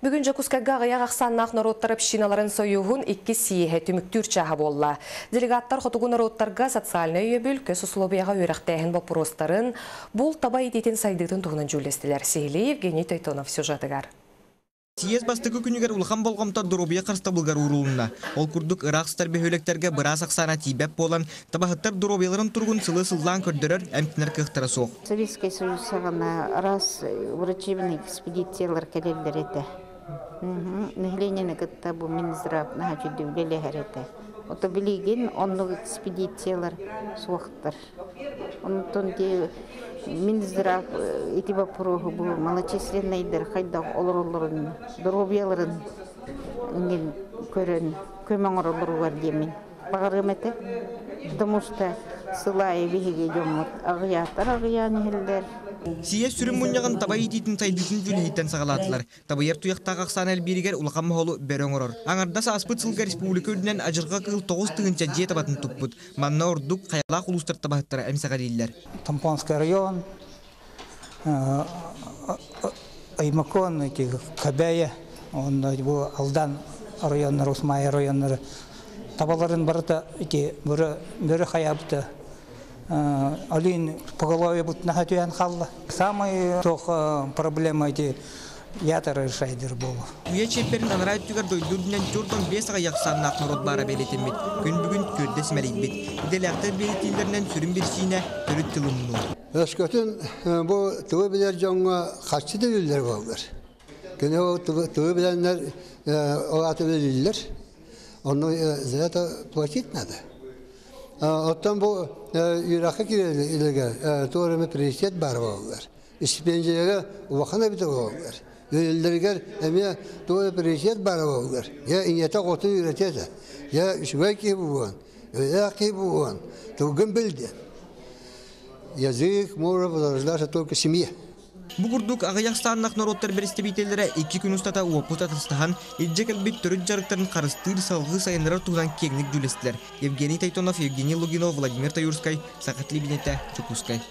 Бүгін Жакускага ғаяқ ақсаннақ народтар общиналарын сойуғын икки сиеhe түміктүр чаға болла. Делегаттар хотугу народтарға социальный өйөбіл көс условияға өріқтәйін вопростарын бұл табай ететін сайдығын тұғынан жүлестілер. Сейлі Евгений Тойтонов сюжетігар. Сиез бастығы күнігер улхан болғамта дұробия қарста бұлғар урулуна. Ол күрдік Ирақстар бөхөлектерге біраз ақсана тибәп болан, табахыттар дұробияларын тұрғын сылы сылдан көрдірір әмтінер кықтыра соқ. Советский Союз сағана раз врачебный экспедициялар келелдер еті. Нәхленені кітта бұл Минздрав наға жүдді білелі әреті. Ота білеген онлық экспедициялар суақтар. Онтон де Минздрав эти вопросы бұл малочисленныйдер қайда олырылырын, дробияларын ingen көрін, көмің орылыры бар демен. Бағарым еті, потому что хелдер. Сиез сүрін мұняған табай ететін сайдысын жүлейттен сағалатылар. Табайер тұяқтағы ақсан әлберігер улқан мұхолу бәрің ұрыр. Аңарда саспыт сылға республика өдінен ажырға қыл тоғыз тығынша же табатын тұппыт. Манна ұрдық қаялақ ұлыстар табақтары әмсаға дейілер. Тампонский район, э, Аймакон, эти Кабая, он бұл Алдан районнары, Усмай районнары. Табаларын барыта, эти бүрі хаябыты. Алин поголовье будут на хатуян халла. Самая тох проблема эти ятар решайдер болу. Уя чепперин анарай түгер дойдурдунан жордон бес ага яқсан нақнарот бара белетембет. Күн бүгін көрдес мәрейбет. Иделяқтар белетилерінен сүрін берсине түріт тылымну. Өскөтін бұл тұвы білер жоңға қачы да білдер болдыр. Күні ол тұвы біленлер олаты білдер. Оны зрята платить надо. Оттан бұл Иракқа кирелерге туырымы приоритет бар болдыр. Стипендияға уақана біті болдыр. Өлелергер әме туыры приоритет бар болдыр. Я инета қотын үйретеді. Я үшігі ки бұған. Өлі ки бұған. Туғын білді. Язык можно подождать только семье. Бугурдук агаяқстаннақ нороттар берестебителері екі күн ұстата уапыт атыстаған иджек әлбет түрін жарықтарын қарыстыр салғы сайындырар туған кеңнік жүлестілер. Евгений Тайтонов, Евгений Лугинов, Владимир Таюрскай, Сақатли Бенета, Чукускай.